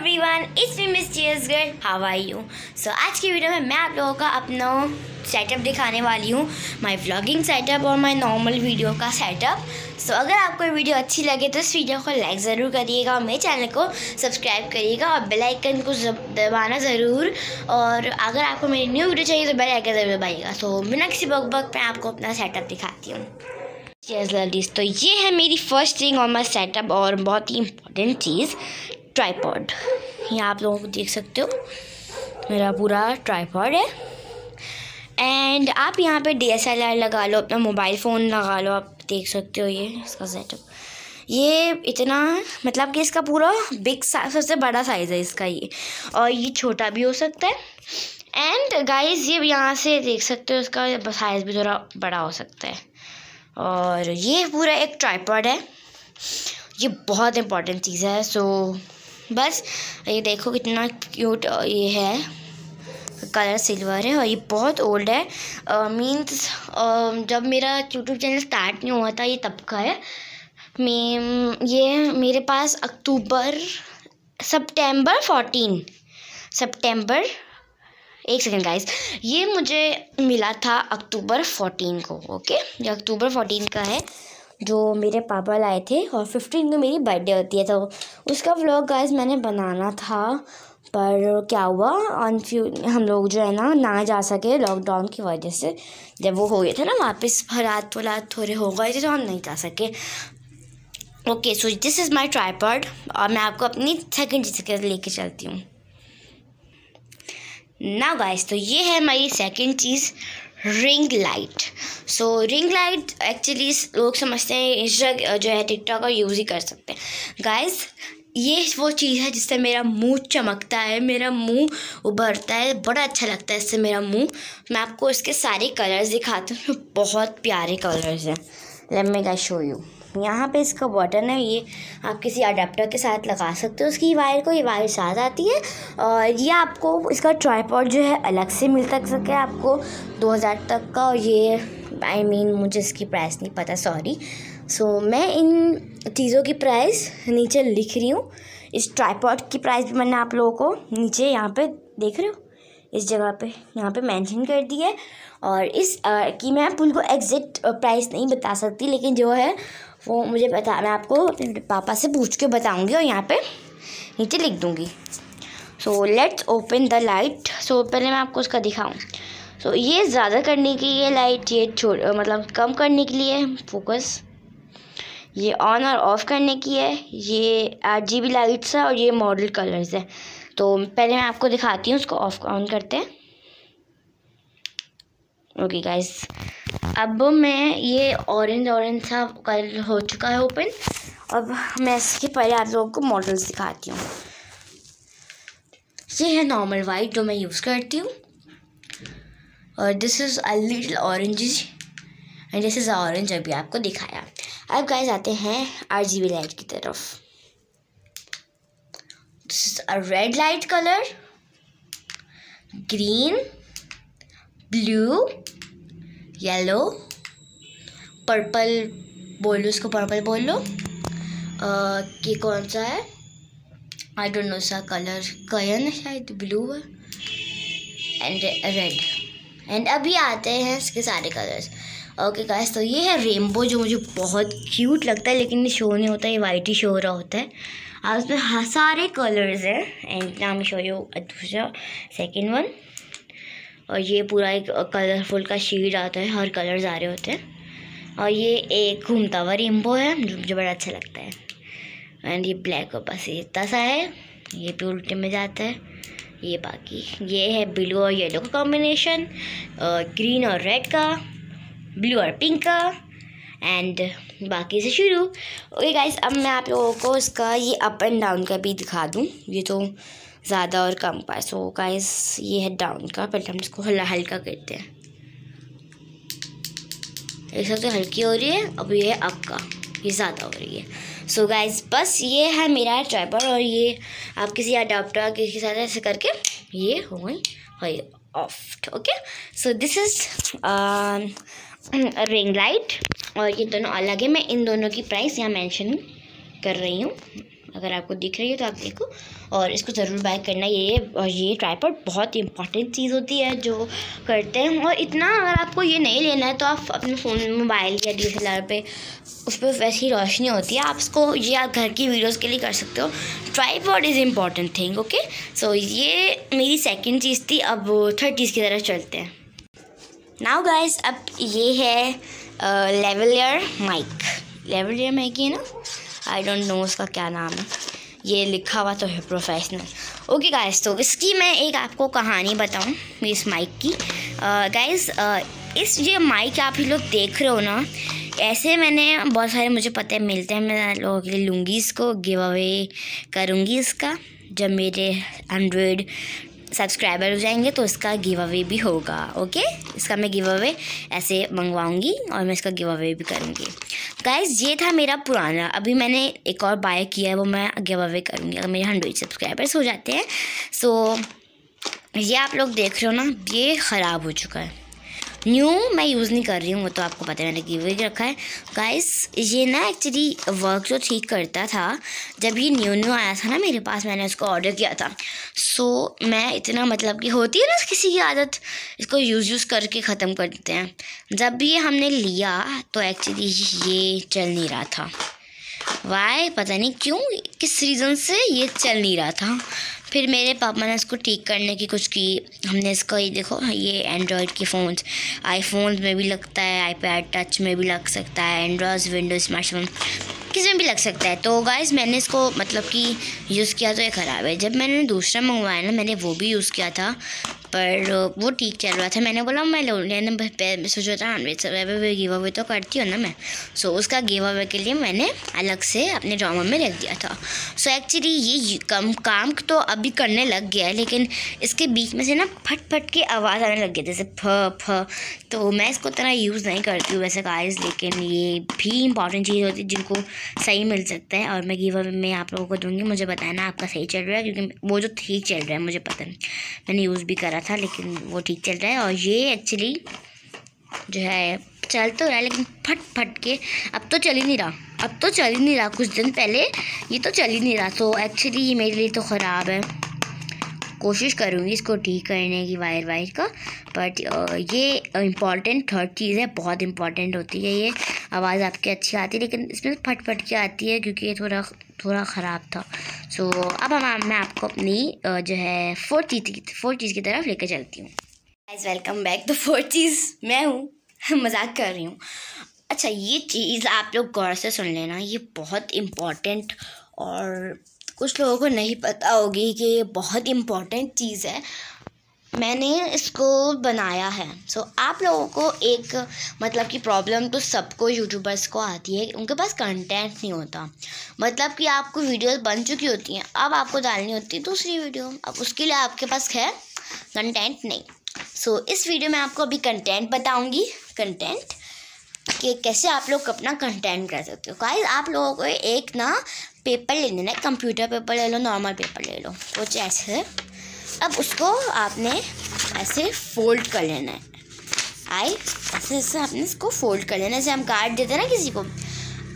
Everyone it's me miss girl how are you so आज की video में मैं आप लोगों का अपना सेटअप दिखाने वाली हूँ। माय व्लॉगिंग सेटअप और माय नॉर्मल वीडियो का सेटअप सो so, अगर आपको वीडियो अच्छी लगे तो इस वीडियो को लाइक ज़रूर करिएगा और मेरे चैनल को सब्सक्राइब करिएगा और बेल आइकन को दबाना ज़रूर। और अगर आपको मेरी न्यू वीडियो चाहिए तो बेल आइकन ज़रूर दबाइएगा। सो बिना किसी बक बक मैं आपको अपना सेटअप दिखाती हूँ। तो ये है मेरी फ़र्स्ट थिंग और माई सेटअप और बहुत ही इंपॉर्टेंट चीज़। ट्राईपॉड यहाँ आप लोगों को देख सकते हो। मेरा पूरा ट्राईपॉड है। एंड आप यहाँ पे डी लगा लो, अपना मोबाइल फ़ोन लगा लो, आप देख सकते हो ये, इसका सेटअप ये इतना मतलब कि इसका पूरा बिग सबसे बड़ा साइज़ है इसका ये। और ये छोटा भी हो सकता है। एंड गाइस ये यहाँ से देख सकते हो, इसका साइज़ भी थोड़ा बड़ा हो सकता है। और ये पूरा एक ट्राईपॉड है। ये बहुत इंपॉर्टेंट चीज़ है सो बस, ये देखो कितना क्यूट ये है। कलर सिल्वर है और ये बहुत ओल्ड है। मींस जब मेरा यूट्यूब चैनल स्टार्ट नहीं हुआ था, ये तब का है। मैं ये मेरे पास अक्टूबर, सितंबर फोर्टीन सितंबर, एक सेकेंड गाइस ये मुझे मिला था अक्टूबर फोर्टीन को ओके ये अक्टूबर फोर्टीन का है। जो मेरे पापा लाए थे और फिफ्टीन को मेरी बर्थडे होती है तो उसका व्लॉग गाइस मैंने बनाना था, पर क्या हुआ ऑन फ्यू हम लोग जो है ना ना जा सके लॉकडाउन की वजह से। जब वो हो गया था ना वापस रात वरात थोड़े हो गए थे तो हम नहीं जा सके। Okay so this is my tripod और मैं आपको अपनी सेकेंड चीज़ लेके चलती हूँ। ना गाइस तो ये है मेरी सेकेंड चीज़। Ring light so ring light actually लोग समझते हैं इंस्टा जो है टिकटॉक और यूज़ ही कर सकते हैं। गाइस ये वो चीज़ है जिससे मेरा मुँह चमकता है, मेरा मुँह उभरता है, बड़ा अच्छा लगता है इससे मेरा मुँह। मैं आपको इसके सारे कलर्स दिखाती हूँ बहुत प्यारे कलर्स हैं। Let me guys show you यहाँ पे इसका बटन है ये आप किसी अडेप्टर के साथ लगा सकते हो। उसकी वायर को ये वायर साथ आती है और ये आपको इसका ट्राईपॉड जो है अलग से मिल तक सके आपको। 2000 तक का और ये आई I मीन mean, मुझे इसकी प्राइस नहीं पता सॉरी सो so, मैं इन चीज़ों की प्राइस नीचे लिख रही हूँ। इस ट्राईपॉड की प्राइस भी मैंने आप लोगों को नीचे यहाँ पे देख रहे हो? इस जगह पे यहाँ पे मेंशन कर दी है। और इस आ, की मैं पुल को एग्जैक्ट प्राइस नहीं बता सकती लेकिन जो है वो मुझे बता मैं आपको अपने पापा से पूछ के बताऊँगी और यहाँ पे नीचे लिख दूँगी। So let's open the light so पहले मैं आपको उसका दिखाऊँ। सो so, ये ज़्यादा करने की ये लाइट ये छोड़ मतलब कम करने के लिए फोकस ये ऑन और ऑफ़ करने की है। ये आठ जी बी लाइट्स है और ये मॉडल कलर्स है। तो पहले मैं आपको दिखाती हूँ उसको ऑफ़ ऑन करते हैं। ओके गाइस अब मैं ये ऑरेंज ऑरेंज सा कलर हो चुका है ओपन अब मैं इसके पहले आप लोगों को मॉडल्स दिखाती हूँ. ये है नॉर्मल वाइट जो मैं यूज़ करती हूँ. और this is a little orange and this is orange अभी आपको दिखाया. अब गाइस आते हैं आर जी बी लाइट की तरफ़. This is a red light colour green blue yellow purple बोल लो, इसको पर्पल बोल लो। कि कौन सा है? आई डोंट नो सा कलर कयन है शायद ब्लू है। एंड रेड एंड अभी आते हैं इसके सारे कलर्स ओके गाइस तो ये है रेनबो जो मुझे बहुत क्यूट लगता है, लेकिन ये शो नहीं होता, ये वाइट ही शो हो रहा होता है। और उसमें हाँ सारे कलर्स हैं। एंड नाम शो यू दूसरा सेकेंड वन और ये पूरा एक कलरफुल का शीट आता है, हर कलर्स आ रहे होते हैं। और ये एक घूमता हुआ रेम्बो है, जो मुझे बड़ा अच्छा लगता है। एंड ये ब्लैक और बस इतना सा है, ये भी उल्टे में जाता है, ये बाकी। ये है ब्लू और येलो का कॉम्बिनेशन ग्रीन और रेड का ब्लू और पिंक का एंड बाकी से शुरू। ओके गाइस अब मैं आप लोगों को इसका ये अप एंड डाउन का भी दिखा दूँ। ये तो ज़्यादा और कम का सो गाइस ये है डाउन का पहले हम इसको हल्का हल्का करते हैं। एक सबसे हल्की हो रही है, अब ये है अप का, ये ज़्यादा हो रही है। सो so गाइस बस ये है मेरा ट्राइपर और ये आप किसी अडाप्टर किसी के साथ ऐसे करके ये हो गई off okay so this is ring light और ये दोनों अलग है। मैं इन दोनों की प्राइस यहाँ मेंशन कर रही हूँ। अगर आपको दिख रही है तो आप देखो। और इसको ज़रूर बाय करना। ये, और ये ट्राईपॉड बहुत इंपॉर्टेंट चीज़ होती है जो करते हैं। और इतना अगर आपको ये नहीं लेना है तो आप अपने फ़ोन मोबाइल या डी एस पे उस पर वैसी रोशनी होती है। आप इसको, ये आप घर की वीडियोस के लिए कर सकते हो। Tripod is important thing okay so ये मेरी सेकेंड चीज़ थी। अब थर्ड चीज़ की तरह चलते हैं। नाउ गाइज़ अब ये है लेवलियर माइक लेवलियर माइक है ना? आई डोंट नो उसका क्या नाम है। ये लिखा हुआ तो है प्रोफेशनल ओके गाइस तो इसकी मैं एक आपको कहानी बताऊँ, इस माइक की। गाइस इस ये माइक आप ही लोग देख रहे हो ना, ऐसे मैंने बहुत सारे, मुझे पता मिलते हैं, मैं लोगों के लिए लूँगी इसको गिव अवे करूँगी इसका, जब मेरे हंड्रेड सब्सक्राइबर हो जाएँगे तो इसका गिव अवे भी होगा ओके इसका मैं गिव अवे ऐसे मंगवाऊँगी और मैं इसका गिव अवे भी करूँगी। गाइज़ ये था मेरा पुराना, अभी मैंने एक और बाय किया है, वो मैं गिव अवे करूँगी, अगर मेरे हंड्रेड सब्सक्राइबर्स हो जाते हैं। सो ये आप लोग देख रहे हो ना, ये ख़राब हो चुका है। न्यू मैं यूज़ नहीं कर रही हूँ वो तो आपको पता है मैंने गिव रखा है। गाइस ये ना एक्चुअली वर्क जो ठीक करता था जब ये न्यू न्यू आया था ना मेरे पास मैंने उसको ऑर्डर किया था। सो so, मैं इतना मतलब कि होती है ना किसी की आदत इसको यूज़ यूज़ करके ख़त्म कर देते हैं। जब भी हमने लिया तो एक्चुअली ये चल नहीं रहा था। वाई पता नहीं क्यों किस रीज़न से ये चल नहीं रहा था। फिर मेरे पापा ने इसको ठीक करने की कुछ की। हमने इसको, ये देखो, ये एंड्रॉयड के फ़ोन्स आईफोन में भी लगता है आईपैड टच में भी लग सकता है एंड्रॉयड विंडोज़ स्मार्टफ़ोन किसी में भी लग सकता है। तो गाइज़ मैंने इसको मतलब कि यूज़ किया तो ये ख़राब है। जब मैंने दूसरा मंगवाया ना, मैंने वो भी यूज़ किया था। पर वो ठीक चल रहा था। मैंने बोला मैं लेने सोचा था हंड्रेड वे गिव अवे तो करती हूँ ना मैं। सो so, उसका गिव अवे के लिए मैंने अलग से अपने ड्रामा में रख दिया था। सो so, एक्चुअली ये कम काम तो अभी करने लग गया है लेकिन इसके बीच में से ना फट फट के आवाज़ आने लग गई जैसे फ फ। तो मैं इसको तरह यूज़ नहीं करती हूँ वैसे गाइस लेकिन ये भी इंपॉर्टेंट चीज़ होती है जिनको सही मिल सकता है। और मैं गिव अवे में आप लोगों को दूँगी मुझे बताना आपका सही चल रहा है क्योंकि वो जो ठीक चल रहा है मुझे पता नहीं मैंने यूज़ भी करा था, लेकिन वो ठीक चल रहा है और ये एक्चुअली जो है, चल तो रहा है, लेकिन फट फट के अब तो चल ही नहीं रहा। अब तो चल ही नहीं रहा, कुछ दिन पहले ये तो चल ही नहीं रहा। तो एक्चुअली ये मेरे लिए तो ख़राब है। कोशिश करूँगी इसको ठीक करने की, वायर वायर का बट ये इंपॉर्टेंट थर्ड चीज़ है, बहुत इंपॉर्टेंट होती है ये। आवाज़ आपकी अच्छी आती है, लेकिन इसमें फट फट के आती है, क्योंकि ये थोड़ा थोड़ा ख़राब था। सो so, अब हम मैं आपको अपनी जो है फोर चीज़ फोर चीज़ की तरफ़ लेकर चलती हूँ। गाइस वेलकम बैक तो फोर चीज़ मैं हूँ। मज़ाक कर रही हूँ। अच्छा ये चीज़ आप लोग गौर से सुन लेना। ये बहुत इंपॉर्टेंट और कुछ लोगों को नहीं पता होगी कि ये बहुत इंपॉर्टेंट चीज़ है। मैंने इसको बनाया है। सो so, आप लोगों को एक मतलब कि प्रॉब्लम तो सबको यूट्यूबर्स को आती है उनके पास कंटेंट नहीं होता। मतलब कि आपको वीडियोस बन चुकी होती हैं अब आपको डालनी होती है दूसरी वीडियो अब उसके लिए आपके पास है कंटेंट नहीं। सो so, इस वीडियो में आपको अभी कंटेंट बताऊँगी। कंटेंट कि कैसे आप लोग अपना कंटेंट कर सकते हो। गाइस आप लोगों को एक ना पेपर ले लेना कंप्यूटर पेपर ले लो नॉर्मल पेपर ले लो कुछ ऐसे अब उसको आपने ऐसे फोल्ड कर लेना है। आई ऐसे ऐसे आपने इसको फोल्ड कर लेना जैसे हम काट देते हैं ना किसी को।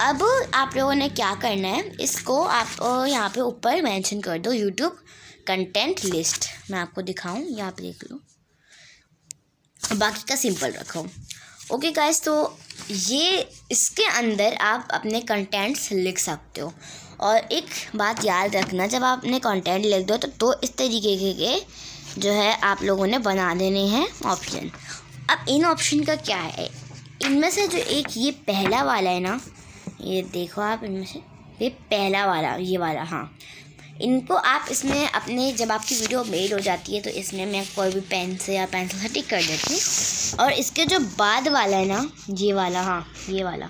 अब आप लोगों ने क्या करना है? इसको आप यहाँ पे ऊपर मेंशन कर दो यूट्यूब कंटेंट लिस्ट मैं आपको दिखाऊँ, यहाँ पे देख लो। बाकी का सिंपल रखो। ओके गाइस तो ये, इसके अंदर आप अपने कंटेंट्स लिख सकते हो। और एक बात याद रखना, जब आपने कंटेंट लिख दो तो दो इस तरीके के जो है आप लोगों ने बना देने हैं ऑप्शन अब इन ऑप्शन का क्या है? इनमें से जो एक ये पहला वाला है ना, ये देखो आप इनमें से, ये पहला वाला, ये वाला हाँ. इनको आप इसमें अपने, जब आपकी वीडियो मेड हो जाती है तो इसमें मैं कोई भी पेन से या पेंसिल से टिक कर देती हूँ। और इसके जो बाद वाला है ना, ये वाला हाँ ये वाला,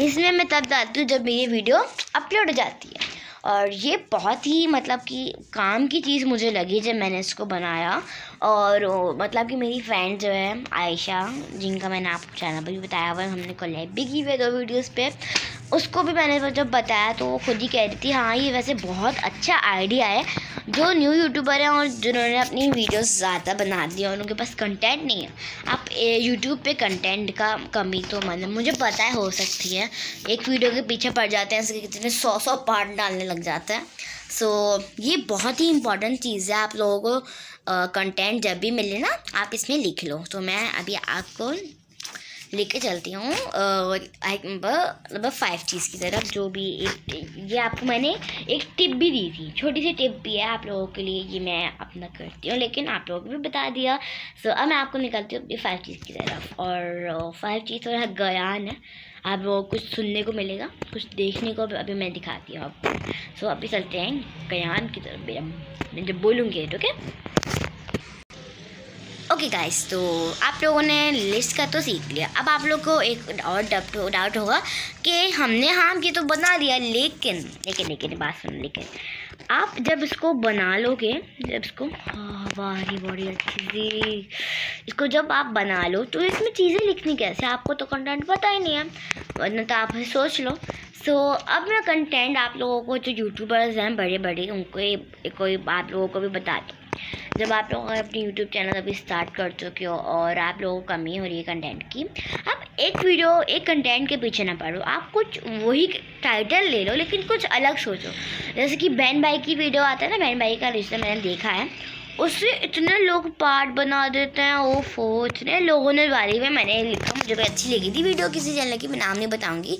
इसमें मैं तब डालती हूँ जब मेरी वीडियो अपलोड हो जाती है। और ये बहुत ही मतलब कि काम की चीज़ मुझे लगी जब मैंने इसको बनाया। और मतलब कि मेरी फ्रेंड जो है आयशा जिनका मैंने आपको चैनल पर भी बताया हुआ हमने कोलैब भी की हुई दो वीडियोस पे। उसको भी मैंने जब बताया तो वो खुद ही कह रही थी हाँ ये वैसे बहुत अच्छा आइडिया है। जो न्यू यूट्यूबर हैं और जिन्होंने अपनी वीडियोस ज़्यादा बना दी और उनके पास कंटेंट नहीं है आप यूट्यूब पे कंटेंट का कमी तो मतलब मुझे पता है हो सकती है। एक वीडियो के पीछे पड़ जाते हैं इसके कितने सौ सौ पार्ट डालने लग जाते हैं। सो so, ये बहुत ही इंपॉर्टेंट चीज़ है आप लोगों को कंटेंट जब भी मिले ना, आप इसमें लिख लो। तो मैं अभी आपको लेके चलती हूँ। मतलब फाइव चीज़ की तरफ़, जो भी एक, ये आपको मैंने एक टिप भी दी थी। छोटी सी टिप भी है आप लोगों के लिए, ये मैं अपना करती हूँ। लेकिन आप लोगों को भी बता दिया। सो अब मैं आपको निकलती हूँ फाइव चीज़ की तरफ़। और फाइव चीज़ थोड़ा गयान है लोगों को कुछ सुनने को मिलेगा, कुछ देखने को अभी मैं दिखाती हूँ आपको। सो अभी चलते हैं गयान की तरफ़ मैं जब बोलूँगी, ठीक है? ओके गाइस तो आप लोगों ने लिस्ट का तो सीख लिया। अब आप लोग को एक और डाउट डाउट होगा कि हमने हाँ ये तो बना दिया लेकिन लेकिन लेकिन, बात सुन, लेकिन। आप जब इसको बना लोगे जब इसको वारी बड़ी अच्छी सी। इसको जब आप बना लो तो इसमें चीज़ें लिखनी कैसे? आपको तो कंटेंट पता ही नहीं है वरना तो आप सोच लो। सो so, अब मैं कंटेंट आप लोगों को जो यूट्यूबर्स हैं बड़े बड़े उनको कोई आप लोगों को भी बता दूँ। जब आप लोग अपनी यूट्यूब चैनल अभी स्टार्ट कर चुके हो और आप लोगों को कमी हो रही है कंटेंट की, आप एक वीडियो एक कंटेंट के पीछे ना पड़ो। आप कुछ वही टाइटल ले लो, लेकिन कुछ अलग सोचो। जैसे कि बहन भाई की वीडियो आता है ना, बहन भाई का रिश्ता मैंने देखा है। उससे इतने लोग पार्ट बना देते हैं, वो फो इतने लोगों ने बारे में मैंने लिखा। मुझे भी अच्छी लगी थी वीडियो किसी चैनल की, मैं नाम नहीं बताऊँगी।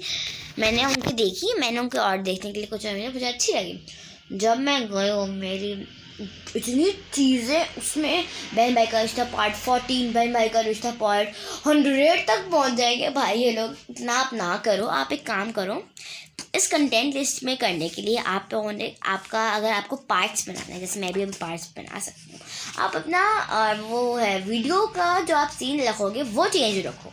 मैंने उनकी देखी, मैंने उनके और देखने के लिए कुछ मुझे अच्छी लगी। जब मैं गई मेरी इतनी चीज़ें उसमें, बहन भाई का रिश्ता पार्ट फोर्टीन बहन भाई का रिश्ता पार्ट हंड्रेड तक पहुँच जाएँगे। भाई, ये लोग, इतना आप ना करो, आप एक काम करो, इस कंटेंट लिस्ट में करने के लिए आप लोगों ने, आपका, अगर आपको पार्ट्स बनाना है, जैसे मैं भी अभी पार्ट्स बना सकती हूँ, आप अपना वो है वीडियो का जो आप सीन रखोगे, वो चेंज रखो।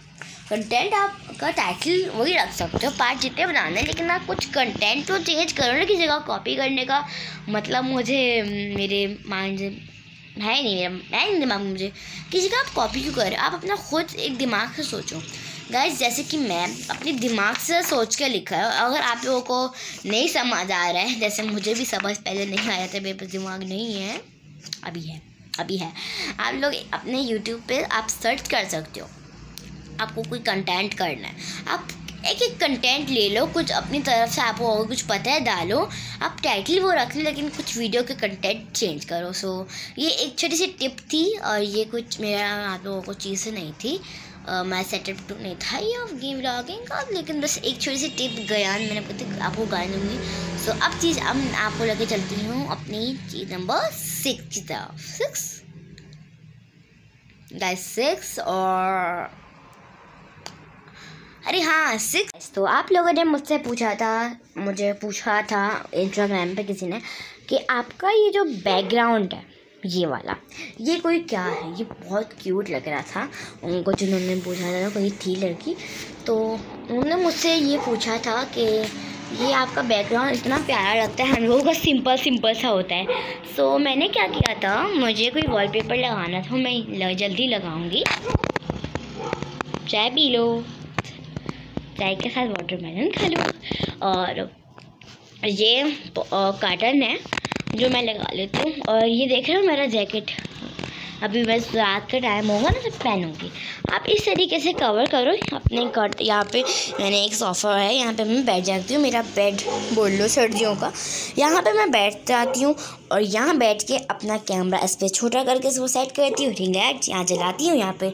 कंटेंट आपका टाइटल वही रख सकते हो पार्ट जितने बनाने, लेकिन आप कुछ कंटेंट तो चेंज करो ना किसी जगह कॉपी करने का। मतलब मुझे मेरे माइंड है नहीं मेरा है नहीं दिमाग मुझे। किसी का आप कॉपी क्यों करें आप अपना खुद एक दिमाग से सोचो। गाइस जैसे कि मैं अपने दिमाग से सोच के लिखा है, अगर आप लोगों को नहीं समझ आ रहा है, जैसे मुझे भी समझ पहले नहीं आया था, मेरे पास दिमाग नहीं है, अभी है अभी है। आप लोग अपने यूट्यूब पे आप सर्च कर सकते हो। आपको कोई कंटेंट करना है। आप एक एक कंटेंट ले लो, कुछ अपनी तरफ़ से आपको और कुछ पता है, डालो। आप टाइटल वो रख लो, लेकिन कुछ वीडियो के कंटेंट चेंज करो। सो ये एक छोटी सी टिप थी और ये कुछ मेरा आप लोगों को चीज़ नहीं थी। मैं सेटअप टू नहीं था ये ऑफ़ गेम ब्लॉगिंग का, लेकिन बस एक छोटी सी टिप गयान मैंने पता आपको गाय दूँगी। सो अब चीज़, अब आपको लेके चलती हूँ अपनी चीज़ नंबर सिक्स की तरफ़। सिक्स गाइस सिक्स और अरे हाँ सिक्स तो आप लोगों ने मुझसे पूछा था मुझे पूछा था इंस्टाग्राम पे किसी ने कि आपका ये जो बैकग्राउंड है ये वाला ये कोई क्या है? ये बहुत क्यूट लग रहा था। उनको जिन्होंने पूछा था कोई थी लड़की। तो उन्होंने मुझसे ये पूछा था कि ये आपका बैकग्राउंड इतना प्यारा लगता है हम लोगों का सिंपल सिंपल सा होता है। सो so, मैंने क्या किया था मुझे कोई वॉलपेपर लगाना था मैं जल्दी लगाऊँगी। चाय पी लो। चाय के साथ वाटरमेलन खा लूँ। और ये काटन है, जो मैं लगा लेती हूँ। और ये देख रहे हो मेरा जैकेट अभी बस रात का टाइम होगा ना तो पहनूँगी। आप इस तरीके से कवर करो। अपने कट यहाँ पे मैंने एक सोफ़ा है, यहाँ पे मैं बैठ जाती हूँ। मेरा बेड बोल लो सर्दियों का। यहाँ पे मैं बैठ जाती हूँ और यहाँ बैठ के अपना कैमरा इस पर छोटा करके इसको सेट करती हूँ रिंग लाइट यहाँ जलाती हूँ यहाँ पे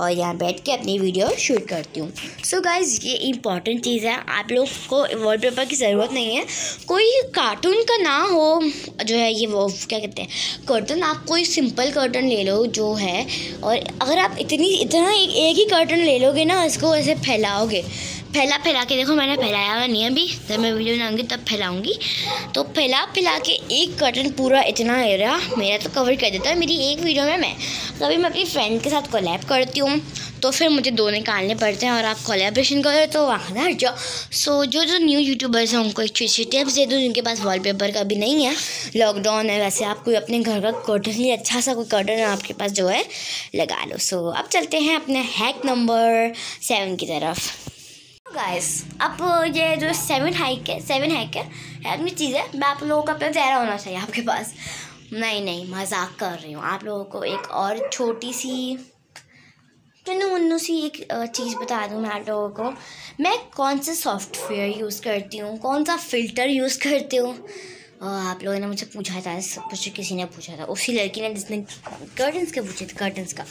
और यहाँ बैठ के अपनी वीडियो शूट करती हूँ। सो गाइज़ ये इंपॉर्टेंट चीज़ है। आप लोग को वॉलपेपर की ज़रूरत नहीं है। कोई कार्टून का ना हो जो है ये वो क्या कहते हैं कर्टन आप कोई सिंपल कर्टन ले लो जो है और अगर आप इतनी इतना एक, एक ही कर्टन ले लोगे ना इसको ऐसे फैलाओगे। फैला फैला के देखो, मैंने फैलाया हुआ नहीं अभी। जब मैं वीडियो बनाऊँगी, तब फैलाऊँगी। तो फैला फैला के एक कर्टन पूरा इतना एरिया मेरा तो कवर कर देता है मेरी एक वीडियो में मैं। कभी मैं अपनी फ्रेंड के साथ कोलैब करती हूँ। तो फिर मुझे दो निकालने पड़ते हैं और आप कोलेब्रेशन करो तो वहाँ ना जाओ। सो जो जो न्यू यूट्यूबर्स हैं, उनको एक अच्छी टिप्स दे दूँ, जिनके पास वॉलपेपर का भी नहीं है। लॉकडाउन है, वैसे आप कोई अपने घर का कर्टन ही अच्छा सा कोई कर्टन आपके पास जो है, लगा लो। सो अब चलते हैं अपने हैक नंबर सेवन की तरफ़। गाइस अब ये जो सेवन हाइक है सेवन हाइक है अपनी चीज़ है, मैं आप लोगों का अपना चेहरा होना चाहिए आपके पास। नहीं नहीं, मज़ाक कर रही हूँ, आप लोगों को एक और छोटी सी टुन्नू मुन्नू सी एक चीज़ बता दूँ मैं आप लोगों को। मैं कौन सा सॉफ्टवेयर यूज़ करती हूँ, कौन सा फ़िल्टर यूज़ करती हूँ? आप लोगों ने मुझसे पूछा था कुछ किसी ने पूछा था, उसी लड़की ने जिसने कर्टन्स के पूछे थे कर्टन्स का।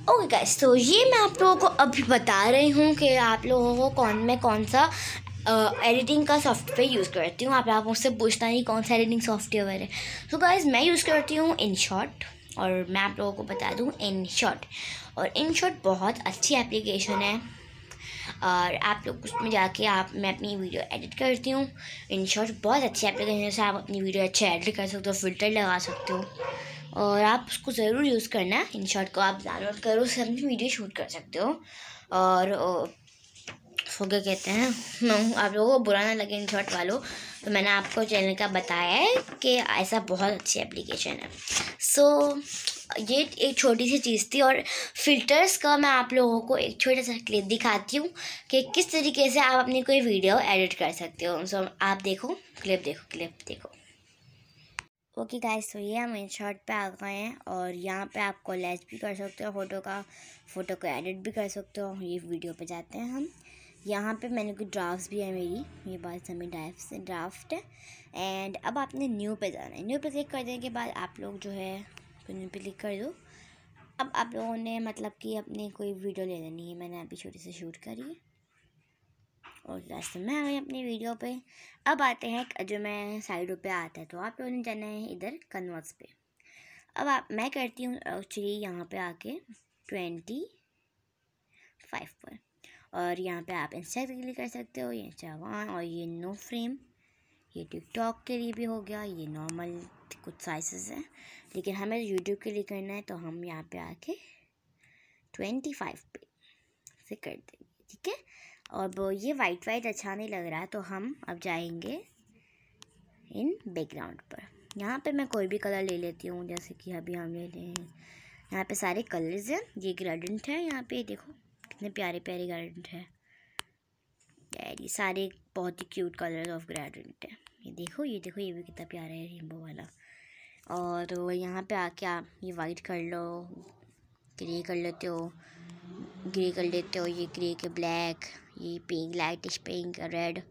ओके गाइस तो ये मैं आप लोगों को अभी बता रही हूँ कि आप लोगों को कौन, मैं कौन सा एडिटिंग का सॉफ्टवेयर यूज़ करती हूँ। आप आप मुझसे पूछना नहीं कौन सा एडिटिंग सॉफ्टवेयर है। तो गाइस मैं यूज़ करती हूँ इन शॉर्ट और मैं आप लोगों को बता दूँ इन शॉर्ट और इन शॉर्ट बहुत अच्छी एप्लीकेशन है। और आप लोग उसमें जाके आप, मैं अपनी वीडियो एडिट करती हूँ। इन शॉर्ट बहुत अच्छी एप्लीकेशन से आप अपनी वीडियो अच्छे एडिट कर सकते हो फ़िल्टर लगा सकते हो। और आप उसको ज़रूर यूज़ करना इन शॉर्ट को। आप डाउनलोड करो उससे अपनी वीडियो शूट कर सकते हो। और वो क्या कहते हैं आप लोगों को बुरा ना लगे इन शॉर्ट वालों। तो मैंने आपको चैनल का बताया है कि ऐसा बहुत अच्छी एप्लीकेशन है। सो so, ये एक छोटी सी चीज़ थी और फिल्टर्स का मैं आप लोगों को एक छोटा सा क्लिप दिखाती हूँ कि किस तरीके से आप अपनी कोई वीडियो एडिट कर सकते हो। सो so, आप देखो क्लिप देखो क्लिप देखो। ओके गाइस तो ये हम इन शॉर्ट पे आ गए हैं और यहाँ पे आप कोलेज भी कर सकते हो फ़ोटो का फ़ोटो को एडिट भी कर सकते हो। ये वीडियो पे जाते हैं हम। यहाँ पे मैंने कुछ ड्राफ्ट भी है मेरी। ये बात सभी ड्राफ्ट ड्राफ्ट है। एंड अब आपने न्यू पे जाना है। न्यू पे क्लिक करने के बाद आप लोग जो है न्यू पे क्लिक कर दो। अब आप लोगों ने मतलब कि अपनी कोई वीडियो ले लेनी है। मैंने अभी छोटी से शूट करी है। और लास्ट में आ गई अपनी वीडियो पे। अब आते हैं जो मैं साइडों पे आता है तो आप लोगों ने जाना है इधर कन्वर्स पे। अब आप मैं करती हूँ एक्चुअली यहाँ पे आके ट्वेंटी फाइव पर। और यहाँ पे आप इंस्टा क्लिक कर सकते हो, ये इंस्टाग्राम और ये नो फ्रेम ये टिकटॉक के लिए भी हो गया, ये नॉर्मल कुछ साइजेस हैं। लेकिन हमें यूट्यूब के लिए करना है तो हम यहाँ पे आके ट्वेंटी फाइव पे से कर देंगे, ठीक है? और वो ये वाइट वाइट अच्छा नहीं लग रहा है तो हम अब जाएँगे इन बैकग्राउंड पर। यहाँ पे मैं कोई भी कलर ले लेती हूँ, जैसे कि अभी हम ले लें यहाँ पे सारे कलर्स हैं, ये ग्रेडेंट है यहाँ पे, देखो, कितने प्यारे प्यारे ग्रेडेंट है। ये सारे बहुत ही क्यूट कलर्स ऑफ़ ग्रेडेंट है। ये देखो ये देखो, ये भी कितना प्यारा है रेनबो वाला। और यहाँ पे आके आप ये वाइट कर लो ग्रे कर लेते हो ग्रे कर लेते हो, ये ग्रे के ब्लैक ये पिंक लाइटिश पिंक रेड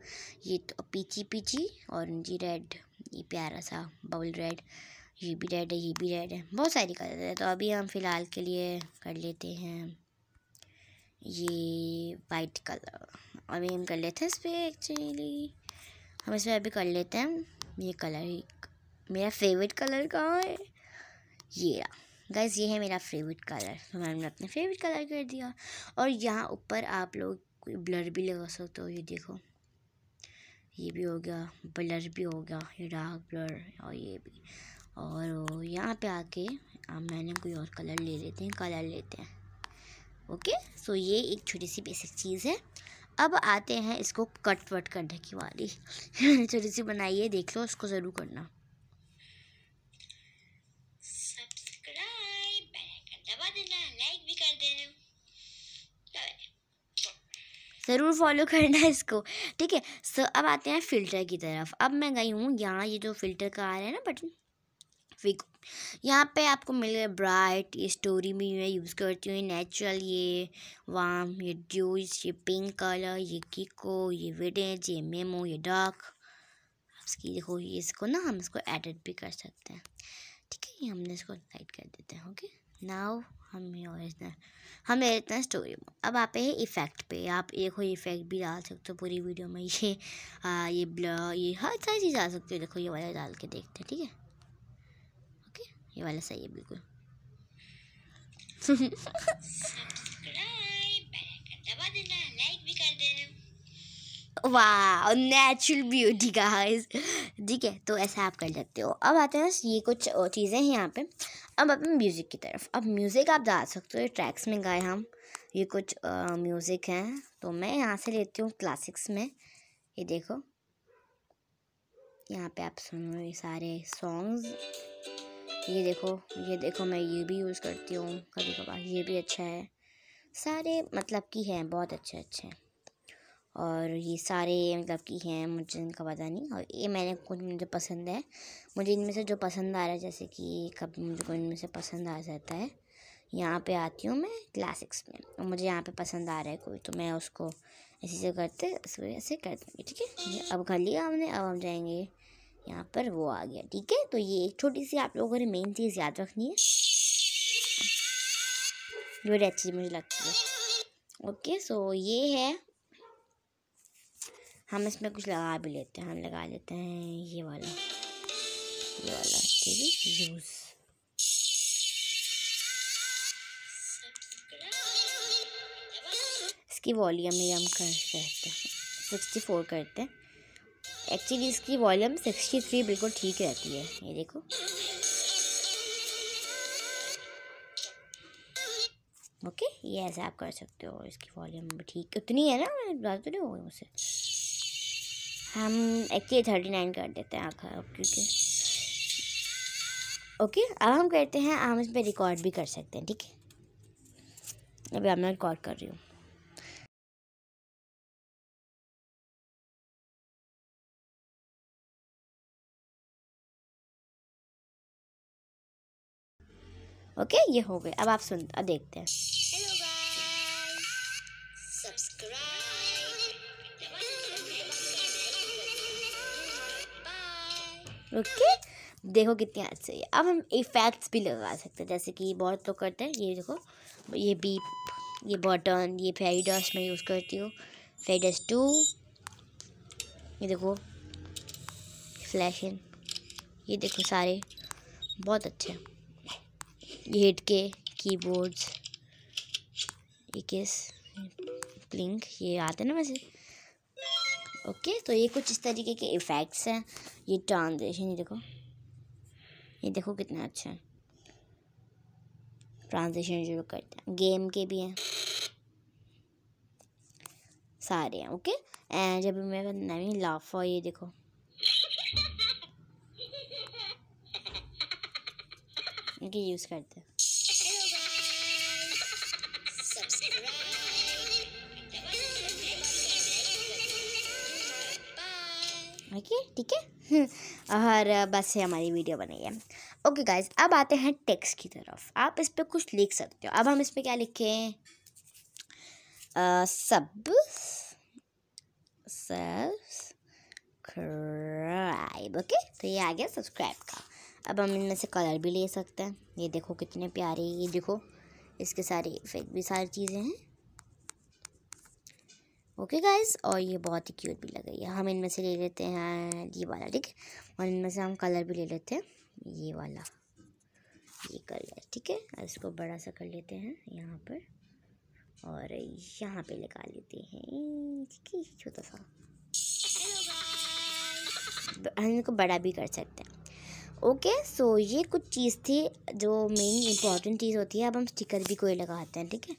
ये तो पीची पीची ऑरेंजी रेड ये प्यारा सा बबल रेड ये भी रेड है, ये भी रेड है. बहुत सारी कलर है तो अभी हम फ़िलहाल के लिए कर लेते हैं ये वाइट कलर अभी हम कर लेते हैं इस पर एक्चुअली हम इसमें अभी कर लेते हैं ये कलर ही मेरा फेवरेट कलर कहाँ है? ये गैस ये है मेरा फेवरेट कलर तो मैंने अपना फेवरेट कलर कर दिया. और यहाँ ऊपर आप लोग ब्लर भी लगा सकते हो, ये देखो। ये भी हो गया, ब्लर भी हो गया, ये डार्क ब्लर और ये भी। और यहाँ पे आके अब मैंने कोई और कलर ले लेते हैं, कलर लेते हैं। ओके, सो ये एक छोटी सी बेसिक चीज़ है। अब आते हैं इसको कट वट करने की वाली। छोटी सी बनाई है, देख लो इसको ज़रूर करना। ज़रूर फॉलो करना इसको। ठीक है? सो अब आते हैं फ़िल्टर की तरफ़। अब मैं गई हूँ यहाँ, ये जो फ़िल्टर का आ रहा है ना बटन फिक यहाँ पे आपको मिल गया ब्राइट ये स्टोरी भी मैं यूज़ करती हूँ नेचुरल ये वाम ये ड्यूज ये पिंक कलर ये किको ये विडेज ये मेमो ये डार्क इसकी देखो, ये इसको ना हम इसको एडिट भी कर सकते हैं। ठीक है, ये हमने इसको लाइट कर देते हैं ओके नाउ हम ओरिजिनल हम हैं स्टोरी अब आप है इफ़ेक्ट पे आप एक हो इफ़ेक्ट भी डाल सकते हो पूरी वीडियो में ये आ, ये ब्लर ये हर सारी चीज़ डाल सकते हो। देखो ये वाला डाल के देखते हैं ठीक है? ओके? ये वाला सही है बिल्कुल। वाह नेचुरल ब्यूटी का ठीक है तो ऐसा आप कर सकते हो। अब आते हैं ये कुछ चीज़ें हैं यहाँ पे। अब अपने म्यूज़िक की तरफ़। अब म्यूज़िक आप डाल सकते हो ट्रैक्स में गाए हम। ये कुछ म्यूज़िक हैं तो मैं यहाँ से लेती हूँ क्लासिक्स में। ये देखो। यहाँ पे आप सुनो ये सारे सॉन्ग्स ये देखो ये देखो मैं ये भी यूज़ करती हूँ कभी कभार ये भी अच्छा है। सारे मतलब कि हैं, बहुत अच्छे अच्छे और ये सारे मतलब कि हैं, मुझे इनका पता नहीं। और ये मैंने कुछ मुझे पसंद है। मुझे इनमें से जो पसंद आ रहा है, जैसे कि कभी मुझे कोई इनमें से पसंद आ जाता है, यहाँ पे आती हूँ मैं क्लासिक्स में। और मुझे यहाँ पे पसंद आ रहा है कोई तो मैं उसको ऐसे से करते, इस वजह से कर देंगे ठीक है? अब कर लिया हमने, अब हम जाएँगे यहाँ पर, वो आ गया, ठीक है? तो ये एक छोटी सी आप लोगों ने मेन चीज़ याद रखनी है। जो अच्छी मुझे लगती है। ओके सो ये है हम इसमें कुछ लगा भी लेते हैं, हम लगा लेते हैं ये वाला। ये वाला, ठीक है यूज़ इसकी वॉल्यूम में हम कर करते हैं सिक्सटी फोर करते हैं। एक्चुअली इसकी वॉल्यूम सिक्सटी थ्री बिल्कुल ठीक रहती है, ये देखो। ओके ये ऐसे आप कर सकते हो, इसकी वॉल्यूम भी ठीक, उतनी है ना बात तो नहीं होगी मुझसे। हम एक्चुअली थर्टी नाइन कर देते हैं आखिर क्योंकि ओके अब हम करते हैं हम इस पर रिकॉर्ड भी कर सकते हैं ठीक है? अभी मैं रिकॉर्ड कर रही हूँ। ओके okay, ये हो गए। अब आप सुन अब देखते हैं। ओके, देखो कितनी अच्छी है अब हम इफ़ेक्ट्स भी लगा सकते हैं, जैसे कि बहुत लोग करते हैं, ये देखो, ये बीप ये बटन ये फेरी डस्ट मैं यूज़ करती हूँ। फेरी डस्ट टू ये देखो फ्लैशन ये देखो सारे, बहुत अच्छे ये हिट के कीबोर्ड्स ये किस ब्लिंक ये आते ना वैसे। ओके तो ये कुछ इस तरीके के इफ़ेक्ट्स हैं। ये ट्रांजेक्शन ये देखो। ये देखो कितना अच्छा है। ट्रांजेक्शन जो करते हैं। गेम के भी हैं। सारे हैं, ओके। एंड जब मेरा नवी लाफा ये देखो। इनके यूज़ करते हैं। ओके ठीक है? और बस ये हमारी वीडियो बनी है। ओके गाइज़ अब आते हैं टेक्स्ट की तरफ़। आप इस पर कुछ लिख सकते हो। अब हम इस पर क्या लिखें? सब सब्सक्राइब ओके तो ये आ गया सब्सक्राइब का। अब हम इनमें से कलर भी ले सकते हैं। ये देखो कितने प्यारे, ये देखो। इसके सारे इफ़ेक्ट भी सारी चीज़ें हैं। ओके गाइस और ये बहुत ही क्यूट भी लग रही है। हम इनमें से ले लेते हैं ये वाला, ठीक? है और इनमें से हम कलर भी ले लेते हैं। ये वाला, ये कलर ठीक है? इसको बड़ा सा कर लेते हैं यहाँ पर। और यहाँ पे लगा लेते हैं, ठीक है? छोटा सा। हम इनको बड़ा भी कर सकते हैं। ओके सो ये कुछ चीज़ थी जो मेन इंपॉर्टेंट चीज़ होती है। अब हम स्टिकर भी कोई लगाते हैं, ठीक है?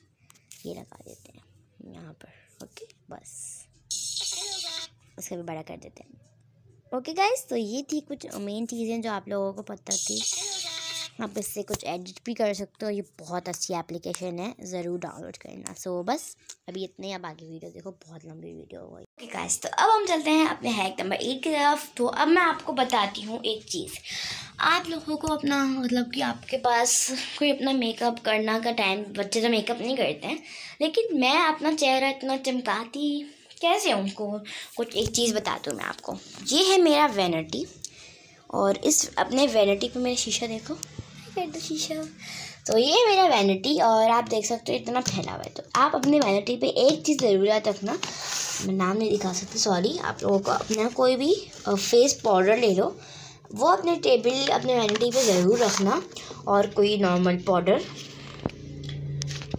ये लगा देते हैं यहाँ पर। ओके बस। उसका भी बड़ा कर देते हैं। ओके गाइस तो ये थी कुछ मेन चीज़ें जो आप लोगों को पता थी। आप इससे कुछ एडिट भी कर सकते हो ये बहुत अच्छी एप्लीकेशन है ज़रूर डाउनलोड करना। सो so, बस। अभी इतने अब आगे वीडियो देखो, बहुत लंबी वीडियो हो गई। गाइस तो अब हम चलते हैं अपने हैक नंबर एट की तरफ़। तो अब मैं आपको बताती हूँ एक चीज़। आप लोगों को अपना मतलब कि आपके पास कोई अपना मेकअप करना का टाइम बच्चे तो मेकअप नहीं करते हैं, लेकिन मैं अपना चेहरा इतना चमकाती कैसे उनको? कुछ एक चीज़ बताती हूँ मैं आपको। ये है मेरा वैनिटी और इस अपने वैनिटी पे मेरा शीशा देखो। दो शीशा। तो ये मेरा वैनिटी और आप देख सकते हो इतना फैला हुआ है। तो आप अपने वैनिटी पे एक चीज़ ज़रूर याद रखना। मैं नाम नहीं दिखा सकती सॉरी आप लोगों को अपना कोई भी फेस पाउडर ले लो। वो अपने टेबल अपने वैनिटी पे ज़रूर रखना और कोई नॉर्मल पाउडर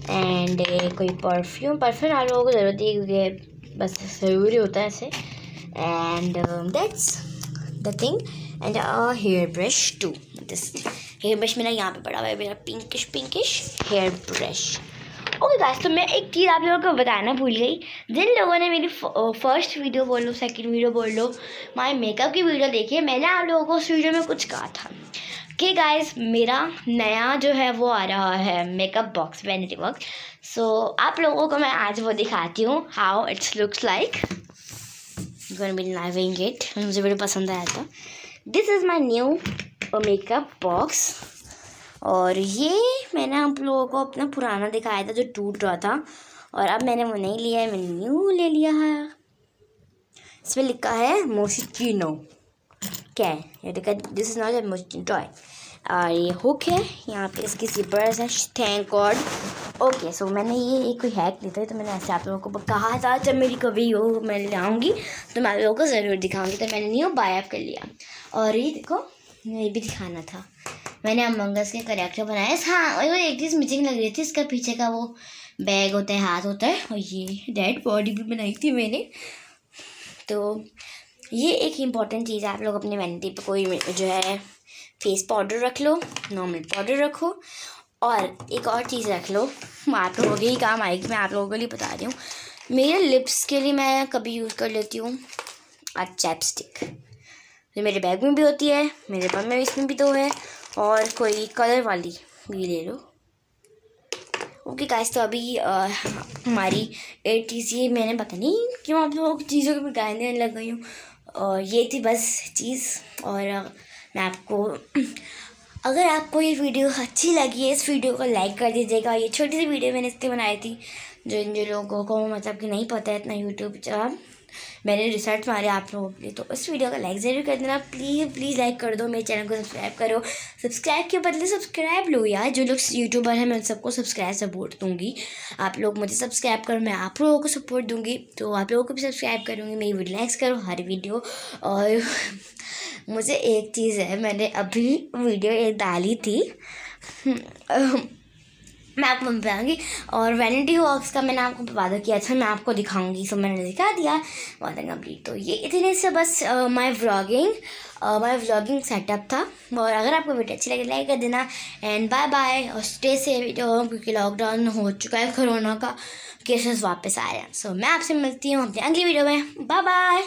एंड कोई परफ्यूम परफ्यूम आप लोगों को ज़रूरत है क्योंकि बस ज़रूरी होता है ऐसे। And that's the thing and a hair brush too this hair brush मेरा यहाँ पे पड़ा हुआ है, मेरा pinkish pinkish hair brush okay guys तो मैं एक चीज़ आप लोगों को बताना भूल गई। जिन लोगों ने मेरी फ़र्स्ट वीडियो बोल लो सेकंड वीडियो बोल लो माय मेकअप की वीडियो देखी है, मैंने आप लोगों को उस वीडियो में कुछ कहा था। कि गाइस मेरा नया जो है वो आ रहा है makeup box vanity box so आप लोगों को मैं आज वो दिखाती हूँ how it's looks like gonna be living it मुझे वीडियो पसंद आया था। This is my new makeup box और ये मैंने आप लोगों को अपना पुराना दिखाया था जो टूट रहा था, और अब मैंने वो नहीं लिया है, मैंने न्यू ले लिया है। इसमें लिखा है मोशिनो क्या है? ये देखा this is not a Moschino toy और ये हुक है, यहाँ पे इसकी जिपर्स है थैंक गॉड ओके सो मैंने ये एक कोई हैक लिया था तो मैंने ऐसे आप लोगों को कहा था, जब मेरी कभी हो मैं ले आऊँगी तो मैं आप लोगों को ज़रूर दिखाऊँगी तो मैंने न्यू बाय कर लिया। और ये देखो ये भी दिखाना था। मैंने अमंगस के करेक्टर बनाया हाँ वो एक चीज़ मिचिंग लग रही थी, इसका पीछे का वो बैग होता है, हाथ होता है, और ये डेड बॉडी भी बनाई थी मैंने। तो ये एक इंपॉर्टेंट चीज़ है, आप लोग अपने वैनिटी पे कोई जो है फेस पाउडर रख लो नॉर्मल पाउडर रखो, और एक और चीज़ रख लो। आप लोगों के ही काम आएगी, मैं आप लोगों के लिए बता रही हूँ। मेरे लिप्स के लिए मैं कभी यूज़ कर लेती हूँ और चैपस्टिक जो मेरे बैग में भी होती है, मेरे बम में इसमें भी तो है और कोई कलर वाली भी ले लो। ओके गाइस तो अभी हमारी एटीज, ये मैंने पता नहीं क्यों आप लोगों की चीज़ों के गाय देने लग गई हूँ। और ये थी बस चीज़ और मैं आपको, अगर आपको ये वीडियो अच्छी लगी है, इस वीडियो को लाइक कर दीजिएगा। ये छोटी सी वीडियो मैंने इसलिए बनाई थी, जो इन जो लोगों को मतलब कि नहीं पता है इतना यूट्यूब मैंने रिसर्च मारे आप लोगों के लिए तो उस वीडियो का लाइक ज़रूर कर देना। प्लीज़ प्लीज़ लाइक कर दो मेरे चैनल को सब्सक्राइब करो। सब्सक्राइब के बदले सब्सक्राइब लो यार, जो लोग यूट्यूबर हैं, मैं उन सबको सब्सक्राइब सपोर्ट दूँगी। आप लोग मुझे सब्सक्राइब करो, मैं आप लोगों को सपोर्ट दूँगी। तो आप लोगों को भी सब्सक्राइब करूँगी, मेरी वीडियो लाइक्स करो हर वीडियो और मुझे एक चीज़ है, मैंने अभी वीडियो एक डाली थी। मैं आपको बताऊँगी और वैनिटी वॉक्स का मैंने आपको वादा किया था, मैं आपको दिखाऊँगी। सो मैंने दिखा दिया, वादा कंप्लीट तो ये इतने से बस my vlogging my vlogging setup था। और अगर आपको वीडियो अच्छी लगे लाइक कर देना। एंड बाय बाय और स्टे से क्योंकि लॉकडाउन हो चुका है कोरोना का। केसेस वापस आ रहे हैं। सो मैं आपसे मिलती हूँ अपनी अगली वीडियो में। Bye bye